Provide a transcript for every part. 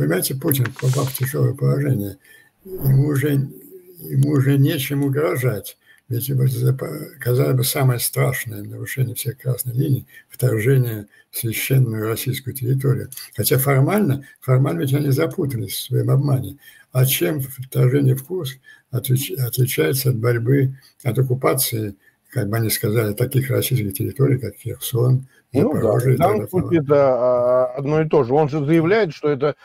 понимаете, Путин попал в тяжелое положение. Ему уже, ему уже нечем угрожать. Ведь, казалось бы, самое страшное нарушение всех красных линий – вторжение в священную российскую территорию. Хотя формально, формально ведь они запутались в своем обмане. А чем вторжение в Курск отличается от борьбы, от оккупации, как бы они сказали, таких российских территорий, как Херсон, ну, да, в данном случае это одно и то же. Он же заявляет, что это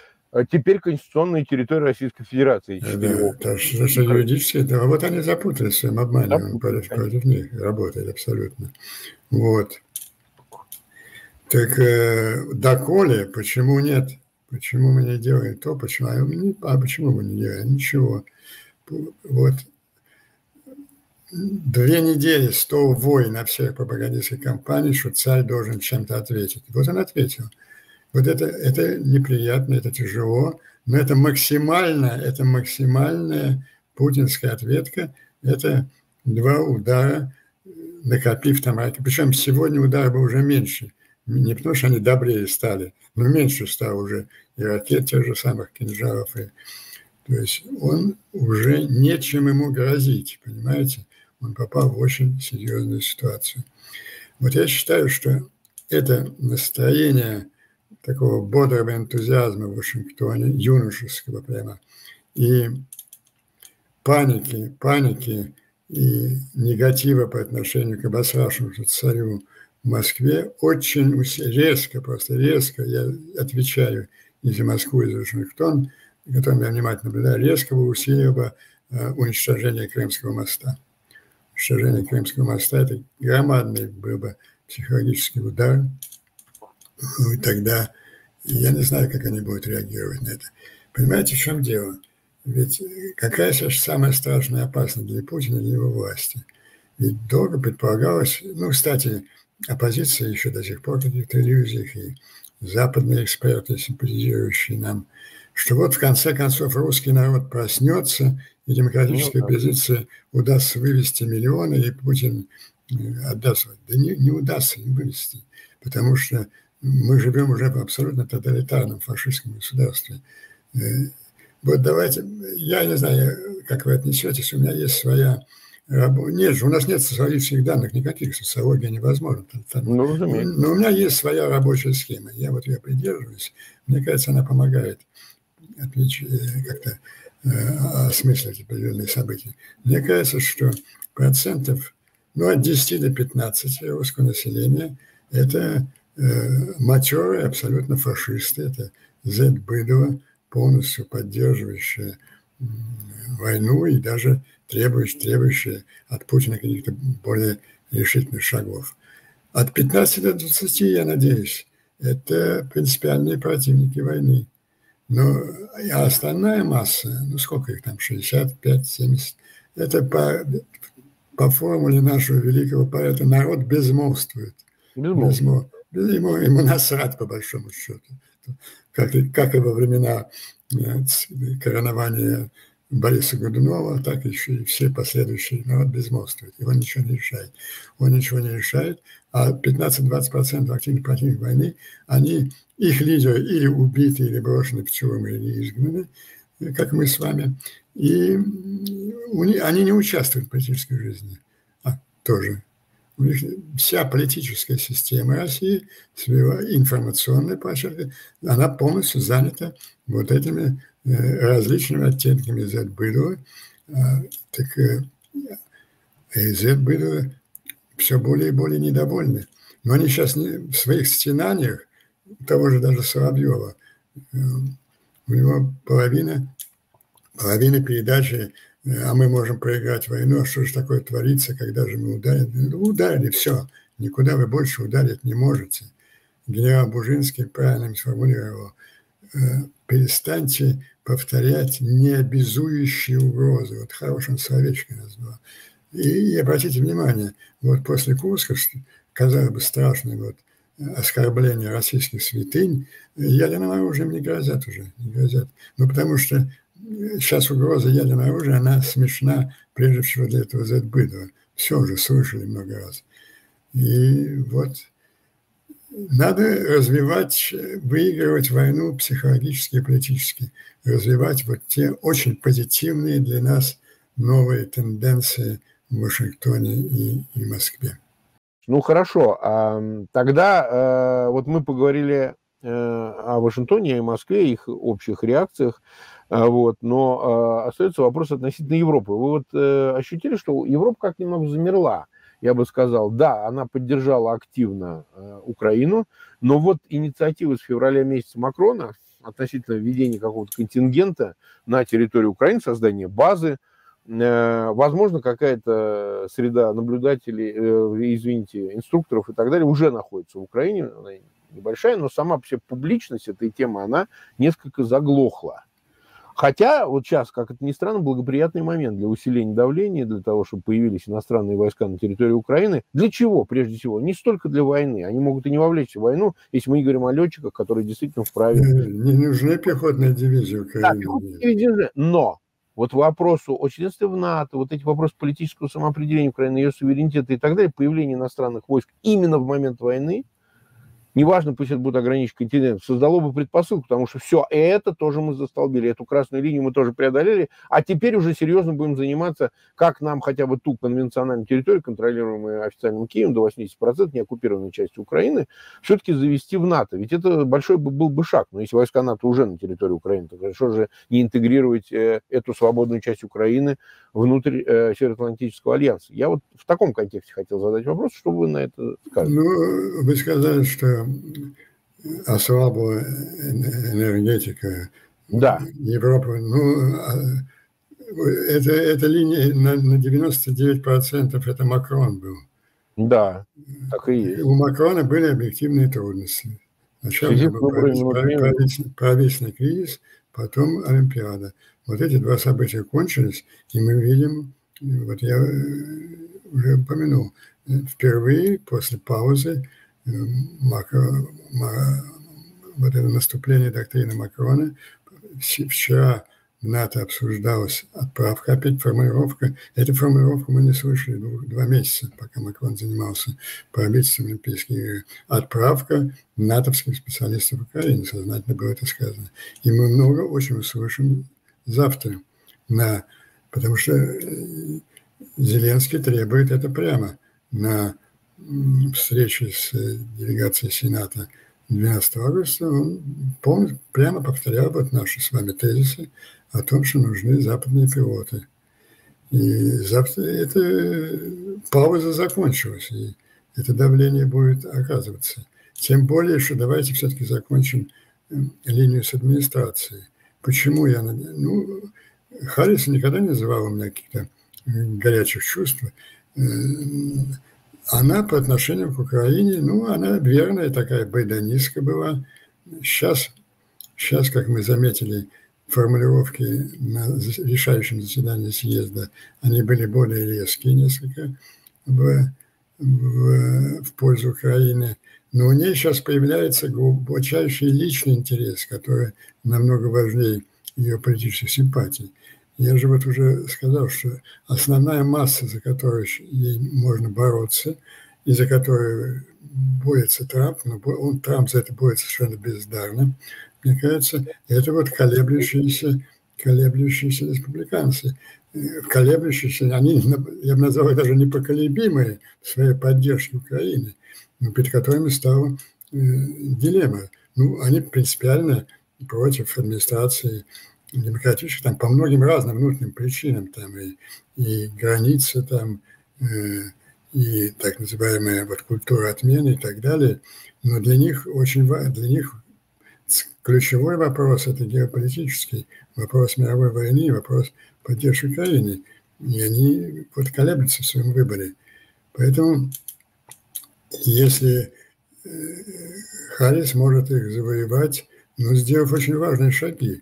теперь конституционные территории Российской Федерации. Да, да, что, что юридически, да, вот они запутались в своем обмане, да, против, против них работает абсолютно. Вот. Так э, доколе, почему нет? Почему мы не делаем то, почему, а, а почему мы не делаем? Ничего. Вот две недели стол вой на всех пропагандистских кампаниях, что царь должен чем-то ответить. Вот он ответил. Вот это, это неприятно, это тяжело, но это максимально, это максимальная путинская ответка, это два удара, накопив там раки. Причем сегодня удар был уже меньше. Не потому что они добрее стали, но меньше стало уже и ракет тех же самых кинжалов. И, то есть он уже нечем ему грозить, понимаете? он попал в очень серьезную ситуацию. Вот я считаю, что это настроение такого бодрого энтузиазма в Вашингтоне, юношеского прямо, и паники, паники и негатива по отношению к обосравшемуся царю в Москве очень резко, просто резко, я отвечаю и за Москву, и за Вашингтон, которым я внимательно наблюдаю, резко усилило э, уничтожение Крымского моста уничтожение Крымского моста, это громадный был бы психологический удар. Ну, тогда я не знаю, как они будут реагировать на это. Понимаете, в чем дело? Ведь какая сейчас самая страшная опасность для Путина и для его власти? Ведь долго предполагалось, ну, кстати, оппозиция еще до сих пор в каких-то иллюзиях, и западные эксперты, симпатизирующие нам, что вот в конце концов русский народ проснется и демократической ну, оппозиции удастся вывести миллионы, и Путин э, отдаст. Да не, не удастся не вывести, потому что мы живем уже в абсолютно тоталитарном фашистском государстве. Э, вот давайте, я не знаю, как вы отнесетесь, у меня есть своя. Нет же, у нас нет социологических данных никаких, социология невозможна. Ну, Но у меня есть своя рабочая схема, я вот ее придерживаюсь. Мне кажется, она помогает э, как-то Э, осмыслить определенные события. Мне кажется, что процентов ну, от 10 до 15 русского населения – это матерые абсолютно фашисты, это Z-быдло, полностью поддерживающее войну и даже требующие, требующие от Путина каких-то более решительных шагов. От 15 до 20, я надеюсь, это принципиальные противники войны. Но а остальная масса, ну сколько их там, 65-70, это по, по формуле нашего великого поэта народ безмолвствует. Безмолвствует. Ему, ему насрать, по большому счету. Как, как и во времена э, коронования Бориса Годунова, так еще и все последующие народ безмолвствует. И он ничего не решает. Он ничего не решает, а 15-20% активных противников войны, они, их лидеры или убиты, или брошены в тюрьмы, или изгнаны, как мы с вами, и они не участвуют в политической жизни. А, тоже. У них вся политическая система России, информационная площадка, она полностью занята вот этими Э, различными оттенками Z было, а, так э, Z было все более и более недовольны. Но они сейчас в своих стенаниях, того же даже Соловьева, э, у него половина, половина передачи а мы можем проиграть войну, а что же такое творится, когда же мы ударили? Ну, ударили, все, никуда вы больше ударить не можете. Генерал Бужинский правильно сформулировал, перестаньте повторять необязующие угрозы. Вот хорошим словечко назвал. И, и обратите внимание, вот после Курска, казалось бы, страшный вот оскорбление российских святынь, ядерным оружием не грозят уже, не грозят. Ну, потому что сейчас угроза ядерного оружия, она смешна прежде всего для этого Z-быдла. Все уже слышали много раз. И вот надо развивать, выигрывать войну психологически и политически, развивать вот те очень позитивные для нас новые тенденции в Вашингтоне и, и Москве. Ну хорошо, а тогда э, вот мы поговорили э, о Вашингтоне и Москве, их общих реакциях, вот, но э, остается вопрос относительно Европы. Вы вот э, ощутили, что Европа как немного замерла? я бы сказал, да, она поддержала активно э, Украину, но вот инициатива с февраля месяца Макрона относительно введения какого-то контингента на территорию Украины, создания базы, э, возможно, какая-то среда наблюдателей, э, извините, инструкторов и так далее уже находится в Украине, она небольшая, но сама вообще публичность этой темы, она несколько заглохла. Хотя вот сейчас, как это ни странно, благоприятный момент для усиления давления, для того, чтобы появились иностранные войска на территории Украины. Для чего, прежде всего? Не столько для войны. Они могут и не вовлечься в войну, если мы не говорим о летчиках, которые действительно вправе... Не нужны пехотные дивизии Украины. Да, но вот вопросу о членстве в НАТО, вот эти вопросы политического самоопределения Украины, ее суверенитета и так далее, появление иностранных войск именно в момент войны, неважно, пусть это будет ограничен континент, создало бы предпосылку, потому что все это тоже мы застолбили, эту красную линию мы тоже преодолели, а теперь уже серьезно будем заниматься, как нам хотя бы ту конвенциональную территорию, контролируемую официальным Киевом, до 80% не оккупированной части Украины, все-таки завести в НАТО. Ведь это большой был бы шаг, но если войска НАТО уже на территории Украины, то хорошо же не интегрировать э, эту свободную часть Украины внутрь э, Североатлантического альянса. Я вот в таком контексте хотел задать вопрос, что вы на это скажете? Ну, вы сказали, что ослабла энергетика да. Европы. Ну, а, это, эта линия на, на 99% это Макрон был. Да, так и есть. У Макрона были объективные трудности. Сначала был правительственный, правительственный кризис, потом Олимпиада. Вот эти два события кончились, и мы видим, вот я э, уже упомянул, впервые после паузы э, Макро, вот это наступление доктрины Макрона. Вчера в НАТО обсуждалась отправка, опять формулировка. Эту формулировку мы не слышали два месяца, пока Макрон занимался правительством Олимпийских игр. Отправка натовских специалистов в Украине, сознательно было это сказано. И мы много очень услышим завтра, на, потому что э, Зеленский требует это прямо на встрече с э, делегацией Сената 12 августа. Он полностью, прямо повторял вот наши с вами тезисы о том, что нужны западные пилоты. И завтра эта пауза закончилась, и это давление будет оказываться. Тем более, что давайте все-таки закончим э, линию с администрацией. Почему я... Ну, Харрис никогда не называл у меня каких-то горячих чувств. Она по отношению к Украине, ну, она верная такая, байдонистка была. Сейчас, сейчас, как мы заметили, формулировки на решающем заседании съезда, они были более резкие несколько в, в, в пользу Украины. Но у нее сейчас появляется глубочайший личный интерес, который намного важнее ее политических симпатий. Я же вот уже сказал, что основная масса, за которую можно бороться, и за которую борется Трамп, но он, Трамп за это борется совершенно бездарно, мне кажется, это вот колеблющиеся, колеблющиеся республиканцы. Э, колеблющиеся, они, я бы назвал их даже непоколебимые в своей поддержке Украины, перед которыми стала э, дилемма. Ну, они принципиально против администрации демократических, там по многим разным внутренним причинам, там и, и границы, там, э, и так называемая вот культура отмены и так далее. Но для них очень для них ключевой вопрос – это геополитический вопрос мировой войны, вопрос поддержки Украины. И они вот колеблются в своем выборе. Поэтому, если э, Харрис может их завоевать, но сделав очень важные шаги,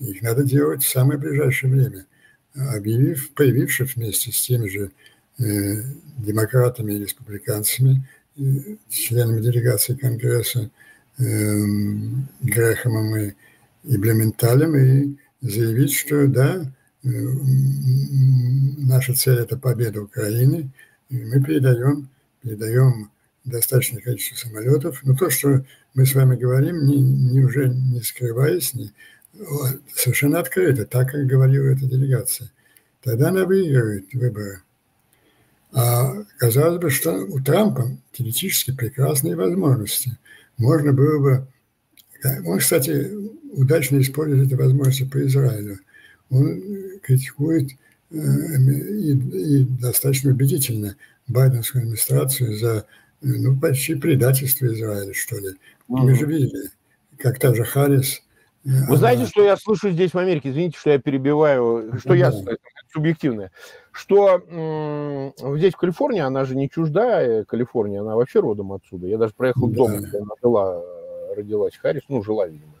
их надо делать в самое ближайшее время, объявив, появившись вместе с теми же э, демократами и республиканцами, э, членами делегации Конгресса, э, Грэхэмом и, и Блементалем, и заявить, что да, э, наша цель – это победа Украины, и мы передаем, передаем достаточное количество самолетов. Но то, что мы с вами говорим, не, не уже не скрываясь, не, совершенно открыто, так, как говорила эта делегация. Тогда она выигрывает выборы. А казалось бы, что у Трампа теоретически прекрасные возможности. Можно было бы... Он, кстати, удачно использует эти возможности по Израилю. Он критикует э, и, и достаточно убедительно Байденскую администрацию за ну, почти предательство Израиля, что ли. Мы же видели, как та же Харрис... Вы знаете, что я слышу здесь в Америке? Извините, что я перебиваю, что я субъективное. Что м- здесь в Калифорнии, она же не чуждая Калифорния, она вообще родом отсюда. Я даже проехал да. дом, где она жила, родилась Харрис, ну, жила, видимо.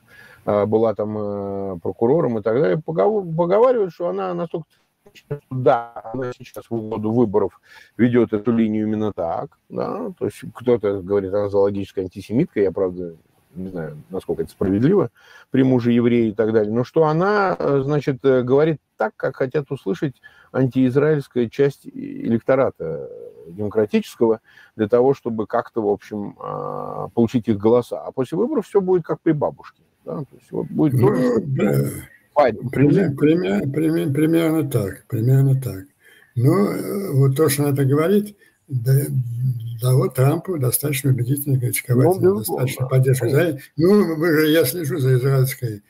А, была там э, прокурором и так далее. Поговаривают, что она настолько да, она сейчас в году выборов ведет эту линию именно так, да, то есть кто-то говорит, она зоологическая антисемитка, я, правда, не знаю, насколько это справедливо, при муже евреи и так далее, но что она, э, значит, э, говорит так, как хотят услышать антиизраильская часть электората демократического, для того, чтобы как-то, в общем, а, получить их голоса. А после выборов все будет как при бабушке. Да? То есть вот будет ну, тоже... Пример, пример, пример, примерно так, примерно так. Но э, вот то, что она это говорит, дало Трампу достаточно убедительно критиковать, ну, достаточно поддержку. Ну, вы же, я слежу за израильской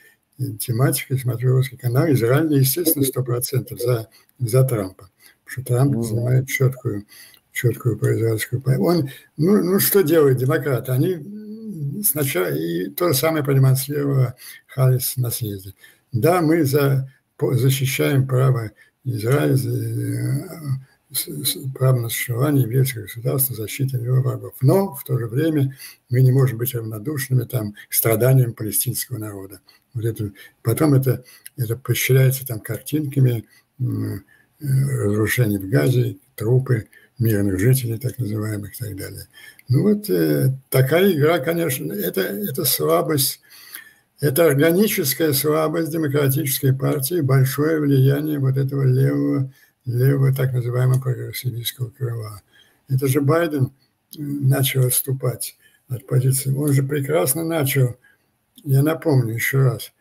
тематикой, смотрю русский канал. Израиль, естественно, сто процентов за, за Трампа. Потому что Трамп mm занимает четкую, четкую произраильскую Он, ну, ну, что делают демократы? Они сначала, и то же самое продемонстрировала Харрис на съезде. Да, мы за, защищаем право Израиля, право на существование еврейского государства, защиты его врагов. Но в то же время мы не можем быть равнодушными там, к страданиям палестинского народа. Вот это, потом это, это поощряется там картинками э, разрушений в Газе, трупы мирных жителей, так называемых, и так далее. Ну вот э, такая игра, конечно, это, это слабость это органическая слабость демократической партии, большое влияние вот этого левого, левого так называемого прогрессивистского крыла. Это же Байден начал отступать от позиции. Он же прекрасно начал, я напомню еще раз,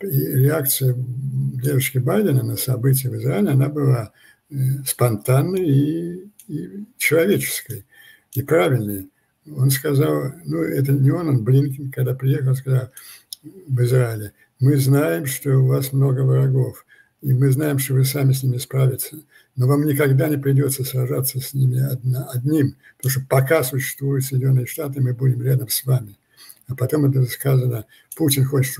реакция девушки Байдена на события в Израиле, она была э, спонтанной и, и человеческой, и правильной. Он сказал, ну это не он, он Блинкин, когда приехал, сказал, в Израиле, мы знаем, что у вас много врагов, и мы знаем, что вы сами с ними справитесь, но вам никогда не придется сражаться с ними одним, потому что пока существуют Соединенные Штаты, мы будем рядом с вами. А потом это сказано, Путин хочет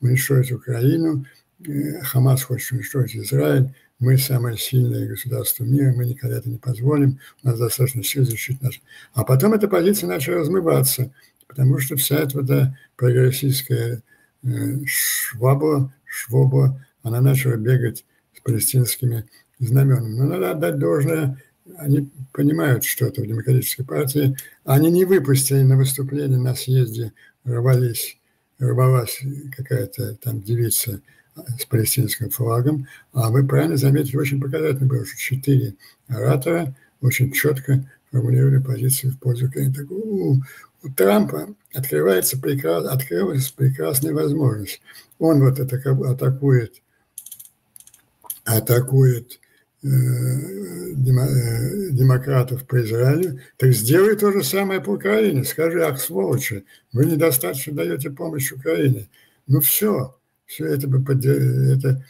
уничтожить Украину, э, Хамас хочет уничтожить Израиль, мы самое сильное государство мира, мы никогда это не позволим, у нас достаточно сил защитить нас. А потом эта позиция начала размываться – потому что вся эта прогрессистская э, шваба, швоба, она начала бегать с палестинскими знаменами. Но надо отдать должное, они понимают что-то в демократической партии. Они не выпустили на выступление на съезде, рвались, рвалась какая-то там девица с палестинским флагом. А вы правильно заметили, очень показательно было, что четыре оратора очень четко формулировали позицию в пользу. Так, у, у Трампа открывается прекрас, открылась прекрасная возможность. Он вот атакует, атакует э, э, демократов по Израилю, так сделай то же самое по Украине. Скажи, ах, сволочи, вы недостаточно даете помощь Украине. Ну все, все это бы это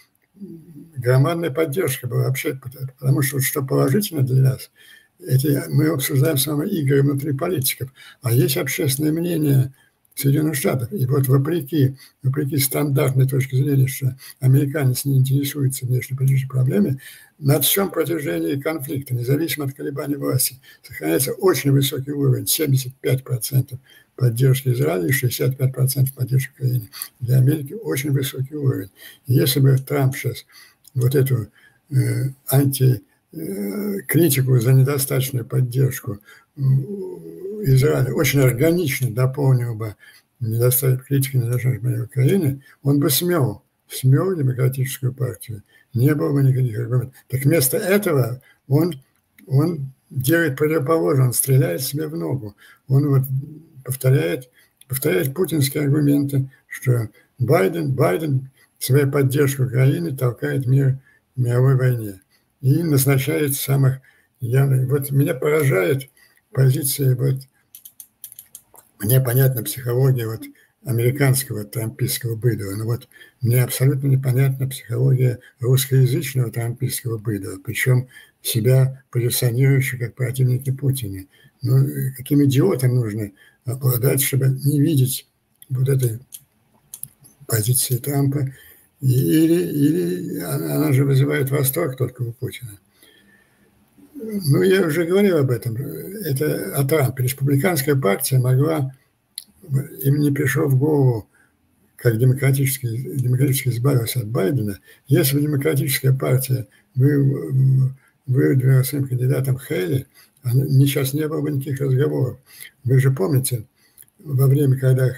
громадная поддержка была вообще, потому что что положительно для нас – эти, мы обсуждаем с вами игры внутри политиков, а есть общественное мнение Соединенных Штатов. И вот вопреки, вопреки стандартной точке зрения, что американец не интересуется внешнеполитическими проблемами, на всем протяжении конфликта, независимо от колебаний власти, сохраняется очень высокий уровень, 75% поддержки Израиля и 65% поддержки Украины. Для Америки очень высокий уровень. Если бы Трамп сейчас вот эту э, анти Э, критику за недостаточную поддержку Израиля очень органично дополнил бы недостаток критики недостаточной Украины, он бы смел, смел демократическую партию. Не было бы никаких аргументов. Так вместо этого он, он делает противоположно, он стреляет себе в ногу. Он вот повторяет, повторяет путинские аргументы, что Байден, Байден своей поддержкой Украины толкает мир в мировой войне и назначает самых явных. Вот меня поражает позиция, вот мне понятна психология вот американского трампийского быдла, но вот мне абсолютно непонятна психология русскоязычного трампийского быдла, причем себя позиционирующего как противники Путина. Ну, каким идиотом нужно обладать, чтобы не видеть вот этой позиции Трампа, или, или она же вызывает восторг только у Путина. Ну, я уже говорил об этом. Это о. Республиканская партия могла, им не пришло в голову, как демократически, демократически избавился от Байдена, если бы демократическая партия выдвинула своим кандидатом Хейли, сейчас не было бы никаких разговоров. Вы же помните, во время, когда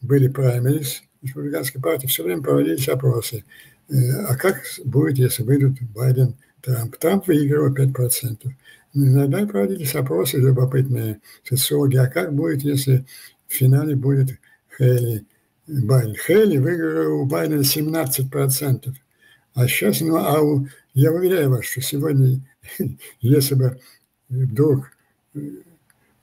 были праймерис, республиканской партии все время проводились опросы. Э, а как будет, если выйдут Байден, Трамп? Трамп выигрывал 5%. Иногда проводились опросы любопытные социологи. А как будет, если в финале будет Хейли Байден? Хейли выиграл у Байдена 17%. А сейчас, ну, а у, я уверяю вас, что сегодня, если бы вдруг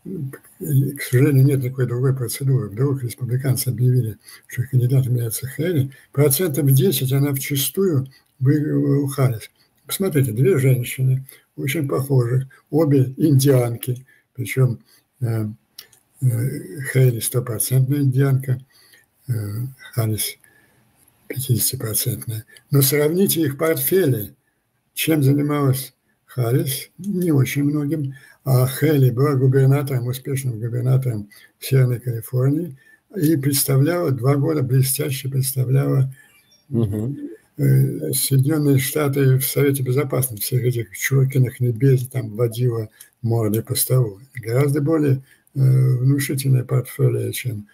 к сожалению, нет никакой другой процедуры. Вдруг республиканцы объявили, что кандидат является Хейли, процентов 10 она вчастую выигрывала у Харрис. Посмотрите, две женщины, очень похожих, обе индианки, причем э, э, Хейли стопроцентная индианка, э, Харрис 50-процентная. Но сравните их портфели. Чем занималась Харрис? Не очень многим а Хелли была губернатором, успешным губернатором Северной Калифорнии и представляла, два года блестяще представляла угу. Соединенные Штаты в Совете Безопасности, всех этих Чуркиных небес там водила морды по столу. Гораздо более э, внушительное портфолио, чем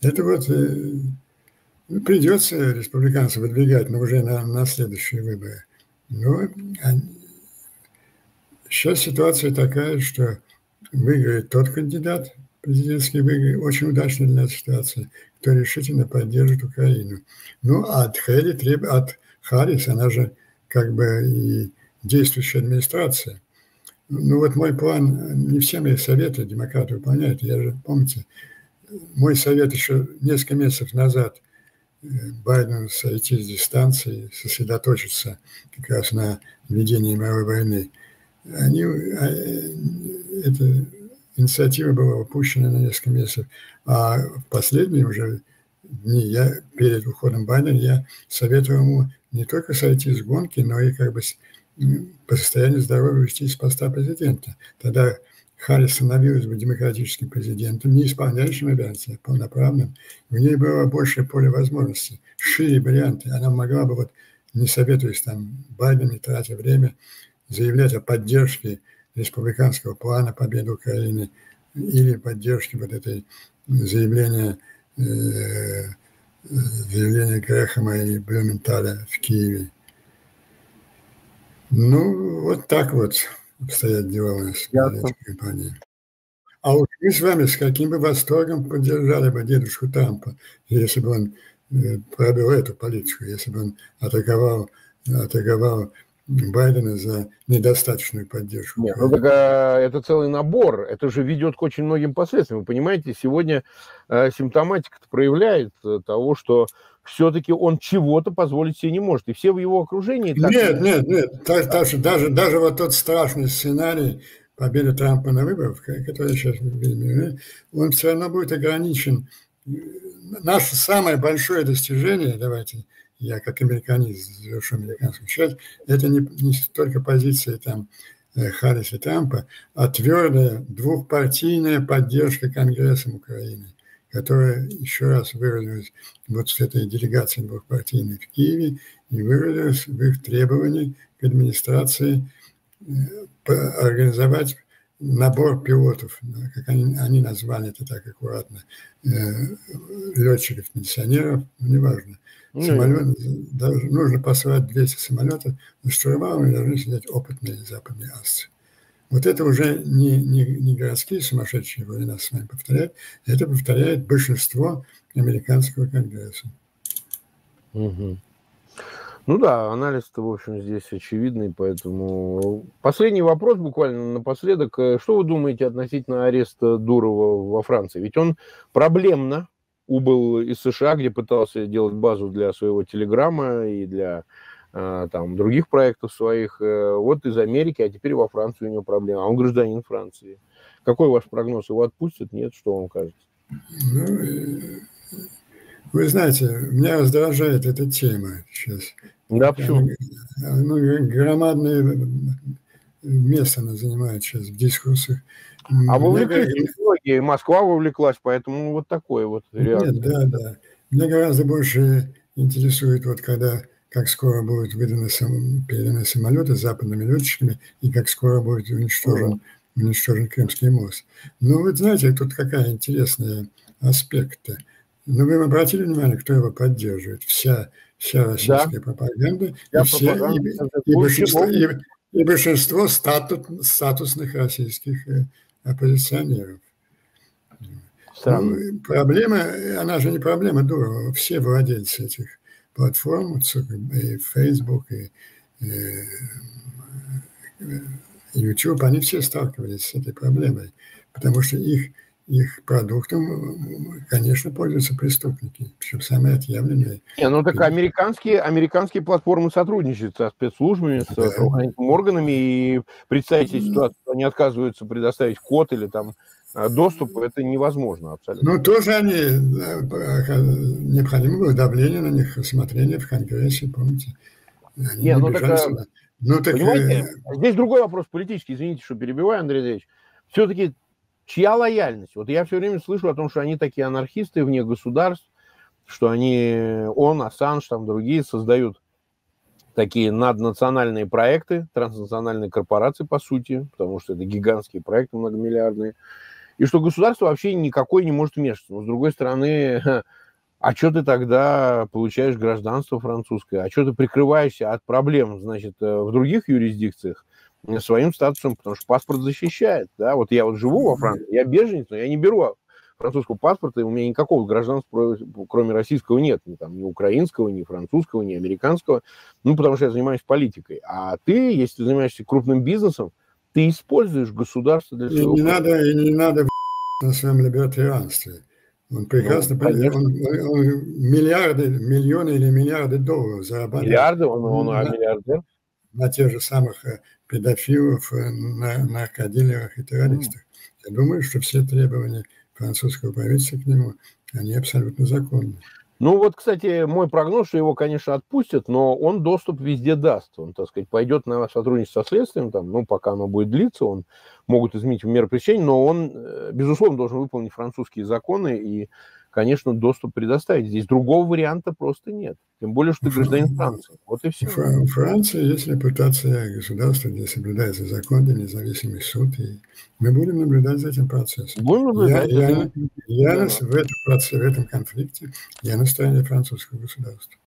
это вот э, ну, придется республиканцам выдвигать, но уже на, на следующие выборы. Но они, Сейчас ситуация такая, что выиграет тот кандидат, президентский выиграет, очень удачная для нас ситуация, кто решительно поддержит Украину. Ну, а от Хелли, треб... от Харрис, она же как бы и действующая администрация. Ну вот мой план, не все мои советы демократы выполняют. Я же, помните, мой совет еще несколько месяцев назад э, Байдену сойти с дистанции, сосредоточиться как раз на ведении мировой войны – они, а, эта инициатива была упущена на несколько месяцев, а в последние уже дни, я перед уходом Байдена, я советовал ему не только сойти с гонки, но и как бы по состоянию здоровья уйти с поста президента. Тогда Харрис становилась бы демократическим президентом, не исполняющим обязанности, а полноправным. У нее было больше поле возможностей, шире варианты. Она могла бы, вот, не советуясь там Байдену, не тратя время, заявлять о поддержке республиканского плана победы Украины или поддержке вот этой заявления, э, заявления Грехама и Блюменталя в Киеве. Ну, вот так вот обстоят дела у нас в компании. А вот мы с вами с каким бы восторгом поддержали бы дедушку Трампа, если бы он э, пробил эту политику, если бы он атаковал, атаковал Байдена за недостаточную поддержку. Нет, ну так а, это целый набор, это же ведет к очень многим последствиям. Вы понимаете, сегодня а, симптоматика проявляет а, того, что все-таки он чего-то позволить себе не может. И все в его окружении... Так... Нет, нет, нет. Даже, даже, даже вот тот страшный сценарий победы Трампа на выборах, который сейчас видим, он все равно будет ограничен. Наше самое большое достижение, давайте, я как американист завершу американскую часть, это не, не столько позиция там э, Харриса Трампа, а твердая двухпартийная поддержка Конгрессом Украины, которая еще раз выразилась вот с этой делегацией двухпартийной в Киеве и выразилась в их требовании к администрации э, организовать набор пилотов, как они, они назвали это так аккуратно, э, летчиков, пенсионеров, ну, неважно, ну, Самолет, даже нужно посылать 200 самолетов, но штурманами должны сидеть опытные западные асцы. Вот это уже не, не, не городские сумасшедшие вроде нас с вами повторяют, это повторяет большинство американского конгресса. Угу. Ну да, анализ-то, в общем, здесь очевидный, поэтому... Последний вопрос буквально напоследок. Э, что вы думаете относительно ареста Дурова во Франции? Ведь он проблемно убыл из США, где пытался делать базу для своего телеграмма и для э, там, других проектов своих. Э, вот из Америки, а теперь во Францию у него проблема. А он гражданин Франции. Какой ваш прогноз? Его отпустят? Нет? Что вам кажется? Ну, вы знаете, меня раздражает эта тема сейчас. Да, почему? Ну, громадное место она занимает сейчас в дискуссах. А вовлеклись многие, Москва вовлеклась, поэтому вот такое вот реакция. Нет, да, да. Меня гораздо больше интересует, вот когда, как скоро будут выданы сам, переданы самолеты с западными летчиками и как скоро будет уничтожен, уничтожен Крымский мост. Ну, вы знаете, тут какая интересная аспект. Ну, вы обратили внимание, кто его поддерживает? Вся вся российская да. пропаганда, и, все, и, и, большинство, и, и большинство статус, статусных российских э, оппозиционеров. Ну, проблема, она же не проблема Дурова, все владельцы этих платформ, и Facebook, и, и YouTube, они все сталкивались с этой проблемой, потому что их их продуктом, конечно, пользуются преступники, причем самые отъявленные. Не, ну так американские, американские платформы сотрудничают со спецслужбами, с правоохранительными органами, и представить себе ситуацию, они отказываются предоставить код или там э, доступ, это невозможно абсолютно. Ну, тоже они, необходимо было давление на них, рассмотрение в Конгрессе, помните? Они не, ну так, а, ну, так, понимаете, э... здесь другой вопрос политический, извините, что перебиваю, Андрей Андреевич. Все-таки Чья лояльность? Вот я все время слышу о том, что они такие анархисты вне государств, что они, он, Ассанж, там другие создают такие наднациональные проекты, транснациональные корпорации, по сути, потому что это гигантские проекты многомиллиардные, и что государство вообще никакой не может вмешиваться. Но, с другой стороны, а что ты тогда получаешь гражданство французское? А что ты прикрываешься от проблем, значит, э, в других юрисдикциях? Своим статусом, потому что паспорт защищает. Да? Вот я вот живу во Франции, я беженец, но я не беру французского паспорта, и у меня никакого гражданства, кроме российского, нет. Ни, там, ни украинского, ни французского, ни американского. Ну, потому что я занимаюсь политикой. А ты, если ты занимаешься крупным бизнесом, ты используешь государство для своего... И не надо, и не надо на своем либертарианстве. Он прекрасно, ну, он, он, он миллиарды, миллионы или миллиарды долларов зарабатывает. Миллиарды? Он, он, на, миллиардер? На тех же самых э, педофилов, э, наркодилерах и террористах. Я думаю, что все требования французского правительства к нему, они абсолютно законны. Ну вот, кстати, мой прогноз, что его, конечно, отпустят, но он доступ везде даст. Он, так сказать, пойдет на сотрудничество со следствием, там, ну, пока оно будет длиться, он могут изменить меры пресечения, но он, э, безусловно, должен выполнить французские законы и конечно, доступ предоставить. Здесь другого варианта просто нет. Тем более, что ты гражданин Франции. Вот и все. В Франции есть репутация государства, где соблюдается закон, где независимый суд. И мы будем наблюдать за этим процессом. Будем наблюдать. Я, я, я, я да. в, этом процессе, в этом конфликте я на стороне французского государства.